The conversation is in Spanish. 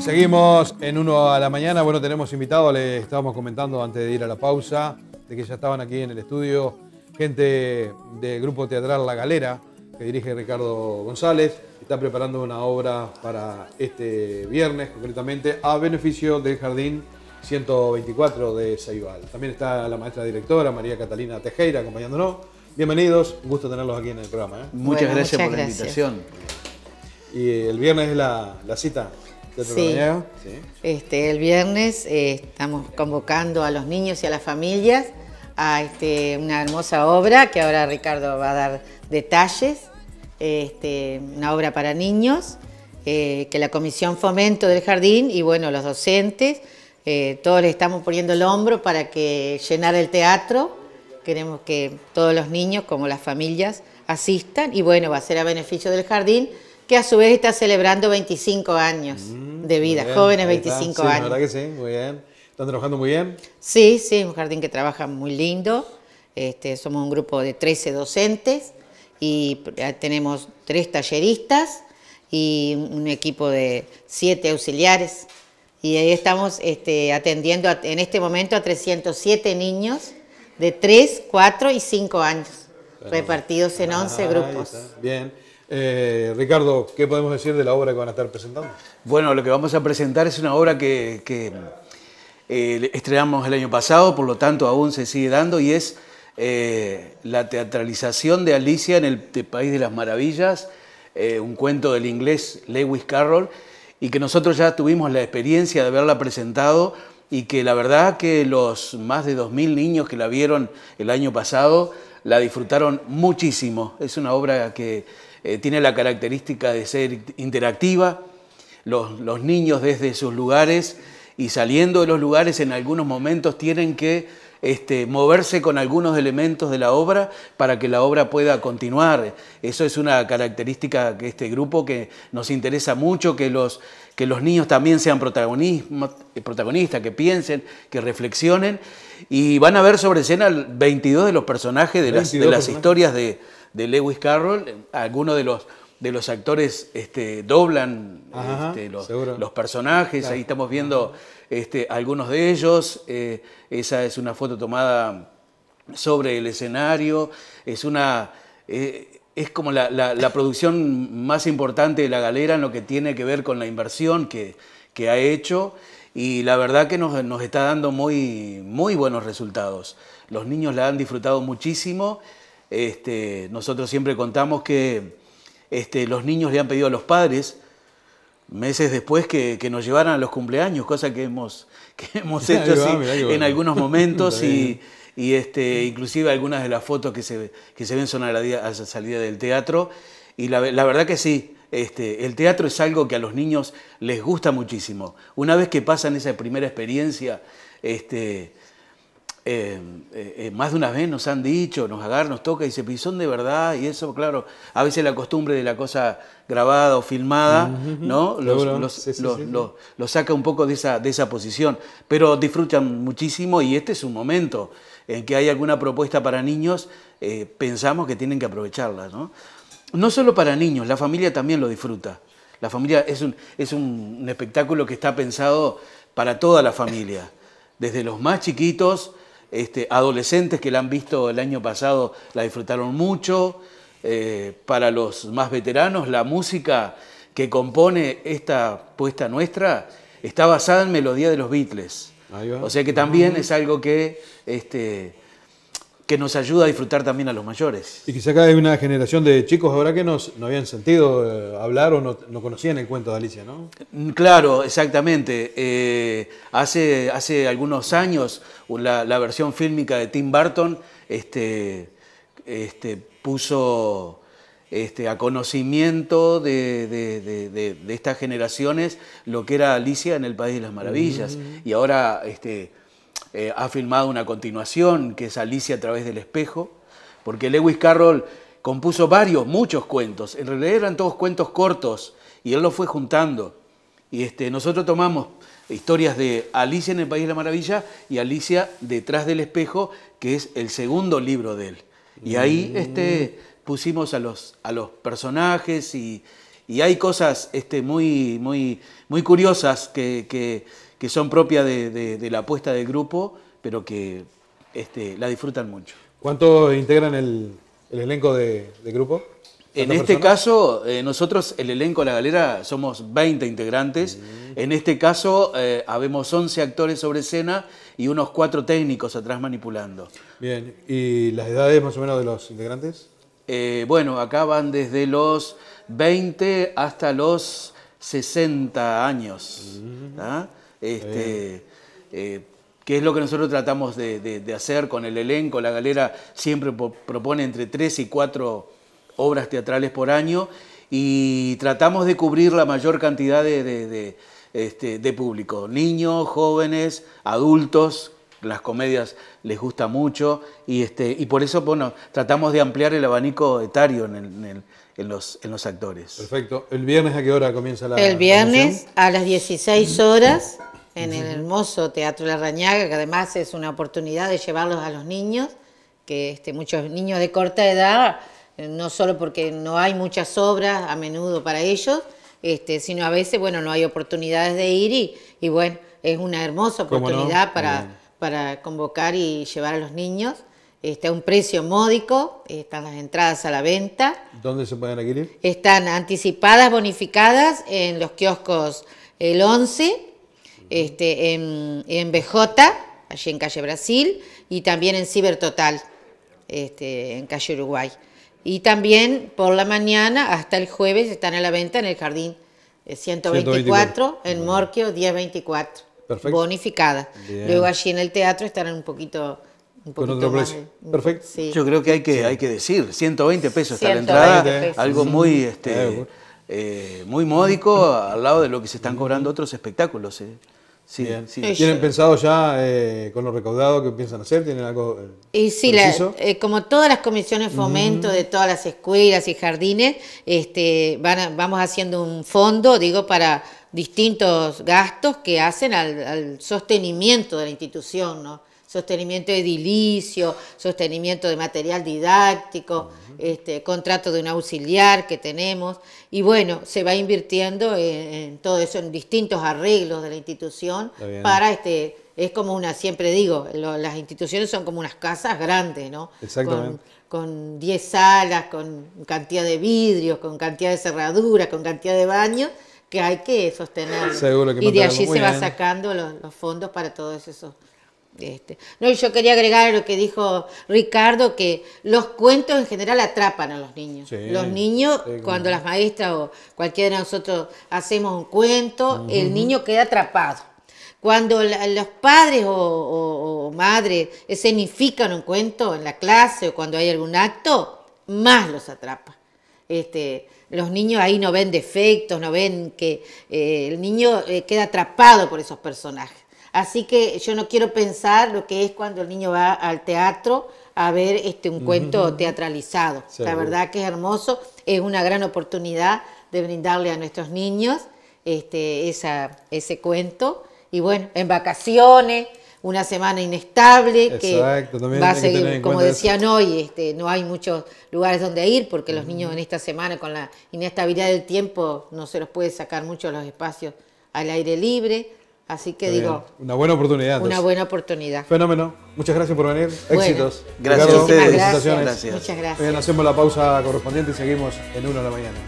Seguimos en uno a la mañana. Bueno, tenemos invitados, le estábamos comentando antes de ir a la pausa, de que ya estaban aquí en el estudio gente del grupo teatral La Galera, que dirige Ricardo González. Está preparando una obra para este viernes, concretamente, a beneficio del Jardín 124 de Saibal. También está la maestra directora, María Catalina Tejera, acompañándonos. Bienvenidos, un gusto tenerlos aquí en el programa. ¿eh? Muchas Bueno, gracias muchas por la invitación. Y el viernes es la, la cita. Teatro Sí. Sí. Este, el viernes eh, estamos convocando a los niños y a las familias a este, una hermosa obra que ahora Ricardo va a dar detalles. Este, una obra para niños eh, que la Comisión Fomento del Jardín y bueno, los docentes, eh, todos le estamos poniendo el hombro para que llenar el teatro. Queremos que todos los niños como las familias asistan y bueno, va a ser a beneficio del jardín que a su vez está celebrando 25 años de vida, bien, jóvenes ahí está. 25 Sí, La años. verdad que sí, muy bien. ¿Están trabajando muy bien? Sí, sí, un jardín que trabaja muy lindo. Este, somos un grupo de 13 docentes y tenemos tres talleristas y un equipo de siete auxiliares. Y ahí estamos este, atendiendo a- en este momento a 307 niños de 3, 4 y 5 años, repartidos en 11 Ahí grupos. Bien. Eh, Ricardo, ¿qué podemos decir de la obra que van a estar presentando? Bueno, lo que vamos a presentar es una obra que, que, eh, estrenamos el año pasado, por lo tanto aún se sigue dando, y es eh, la teatralización de Alicia en el País de las Maravillas, eh, un cuento del inglés Lewis Carroll, y que nosotros ya tuvimos la experiencia de haberla presentado y que la verdad que los más de 2.000 niños que la vieron el año pasado la disfrutaron muchísimo. Es una obra que eh, tiene la característica de ser interactiva, los, los niños desde sus lugares y saliendo de los lugares en algunos momentos tienen que este, moverse con algunos elementos de la obra para que la obra pueda continuar. Eso es una característica que este grupo que nos interesa mucho, que los, que los niños también sean protagonismo- protagonistas, que piensen, que reflexionen. Y van a ver sobre escena 22 de los personajes de las, de 22 las historias de, de Lewis Carroll. Algunos de los, de los actores este, doblan Ajá, este, los, personajes. Ahí estamos viendo este, algunos de ellos. Eh, esa es una foto tomada sobre el escenario. Es una. eh, es como la, la- la producción más importante de la galera en lo que tiene que ver con la inversión que, que ha hecho y la verdad que nos, nos está dando muy, muy buenos resultados. Los niños la han disfrutado muchísimo. Este, nosotros siempre contamos que este, los niños le han pedido a los padres meses después que, que nos llevaran a los cumpleaños, cosa que hemos, que hemos hecho va, así en bueno. algunos momentos y, y, este, inclusive algunas de las fotos que se, que se ven son a la, día- a la salida del teatro. Y la, la verdad que sí, este, el teatro es algo que a los niños les gusta muchísimo. Una vez que pasan esa primera experiencia, este, eh, eh, más de una vez nos han dicho, nos agarran, nos toca y dice, "Pero, ¿y son de verdad? Y eso, claro, a veces la costumbre de la cosa grabada o filmada, ¿no? Los, los- Sí, sí, los- sí, saca un poco de esa, de esa posición. Pero disfrutan muchísimo y este es un momento en que hay alguna propuesta para niños, eh, pensamos que tienen que aprovecharla, ¿no? No solo para niños, la familia también lo disfruta. La familia es un, es un espectáculo que está pensado para toda la familia, desde los más chiquitos, este, adolescentes que la han visto el año pasado la disfrutaron mucho, eh, para los más veteranos la música que compone esta puesta nuestra está basada en melodía de los Beatles. O sea que también es algo que, este, que nos ayuda a disfrutar también a los mayores. Y quizá acá hay una generación de chicos ahora que nos- no habían sentido eh, hablar o no, no conocían el cuento de Alicia, ¿no? Mm, Claro, exactamente. Eh, hace, hace algunos años la, la versión fílmica de Tim Burton este, este, puso este, a conocimiento de, de- de- de- de estas generaciones lo que era Alicia en el País de las Maravillas. Y ahora este, eh, ha filmado una continuación que es Alicia a través del espejo, porque Lewis Carroll compuso varios, muchos cuentos. En realidad eran todos cuentos cortos y él los fue juntando. Y este, nosotros tomamos historias de Alicia en el País de la Maravilla y Alicia detrás del espejo, que es el segundo libro de él. Y ahí este, pusimos a los, a los personajes y, y hay cosas este, muy, muy, muy curiosas que, que- que son propias de, de- de la apuesta del grupo, pero que este, la disfrutan mucho. ¿Cuántos integran el, el elenco de, de grupo? En ¿Cuántas este personas? caso, eh, nosotros, el elenco La Galera, somos 20 integrantes. En este caso, eh, habemos 11 actores sobre escena y unos 4 técnicos atrás manipulando. Bien, ¿y las edades más o menos de los integrantes? Eh, bueno, acá van desde los 20 hasta los 60 años. ¿tá? Este, eh, que es lo que nosotros tratamos de, de- de hacer con el elenco. La galera siempre po- propone entre 3 y 4 obras teatrales por año y tratamos de cubrir la mayor cantidad de, de- de, este, de público. Niños, jóvenes, adultos, las comedias les gusta mucho y, este, y por eso bueno, tratamos de ampliar el abanico etario en, el- en el- en los, en los actores. Perfecto. ¿El viernes a qué hora comienza la El viernes función? a las 16 horas en el hermoso Teatro La Rañaga, que además es una oportunidad de llevarlos a los niños, que este, muchos niños de corta edad, eh, no solo porque no hay muchas obras a menudo para ellos, este, sino a veces, bueno, no hay oportunidades de ir y, y bueno, es una hermosa ¿Cómo no? oportunidad Bien. para, para convocar y llevar a los niños. Este, a un precio módico, están las entradas a la venta. ¿Dónde se pueden adquirir? Están anticipadas, bonificadas en los kioscos El 11, este, en, en BJ, allí en calle Brasil, y también en Ciber Total, este, en calle Uruguay. Y también por la mañana hasta el jueves están a la venta en el jardín eh, 124, en Morquio 1024. Perfecto. Bonificada. Bien. Luego allí en el teatro estarán un poquito, un Con poquito otro más. precio. de- Perfecto. Sí. Yo creo que hay que, hay que decir, 120 pesos está la 120 entrada, pesos. algo muy, este, Eh, muy módico al lado de lo que se están cobrando otros espectáculos. eh. Sí, sí. ¿Tienen pensado ya eh, con lo recaudado que piensan hacer? ¿Tienen algo eh, Y sí, la- preciso? eh, como todas las comisiones de fomento de todas las escuelas y jardines, este, van a- vamos haciendo un fondo, digo, para distintos gastos que hacen al, al sostenimiento de la institución, ¿no? Sostenimiento edilicio, sostenimiento de material didáctico, este, contrato de un auxiliar que tenemos. Y bueno, se va invirtiendo en, en todo eso, en distintos arreglos de la institución para este, es como una, siempre digo, lo- las instituciones son como unas casas grandes, ¿no? Exactamente. Con, con 10 salas, con cantidad de vidrios, con cantidad de cerraduras, con cantidad de baños, que hay que sostener. Seguro que y de allí se va bien. sacando los, los fondos para todos esos. Este. No, y yo quería agregar lo que dijo Ricardo, que los cuentos en general atrapan a los niños. Sí, los niños, sí, cuando las maestras o cualquiera de nosotros hacemos un cuento, el niño queda atrapado. Cuando la- los padres o, o- o madres escenifican un cuento en la clase o cuando hay algún acto, más los atrapa. Este, los niños ahí no ven defectos, no ven que eh, el niño eh, queda atrapado por esos personajes. Así que yo no quiero pensar lo que es cuando el niño va al teatro a ver este, un cuento teatralizado. La verdad que es hermoso, es una gran oportunidad de brindarle a nuestros niños este, esa, ese cuento. Y bueno, en vacaciones, una semana inestable, Exacto, que va a que seguir, como eso. decían hoy, este, no hay muchos lugares donde ir porque los niños en esta semana con la inestabilidad del tiempo no se los puede sacar mucho los espacios al aire libre. Así que digo, bien. Una buena oportunidad. una buena oportunidad. Fenómeno. Muchas gracias por venir. Bueno. Éxitos. Gracias Ricardo, a ustedes. Gracias. Gracias. Muchas gracias. Bien, hacemos la pausa correspondiente y seguimos en una de la mañana.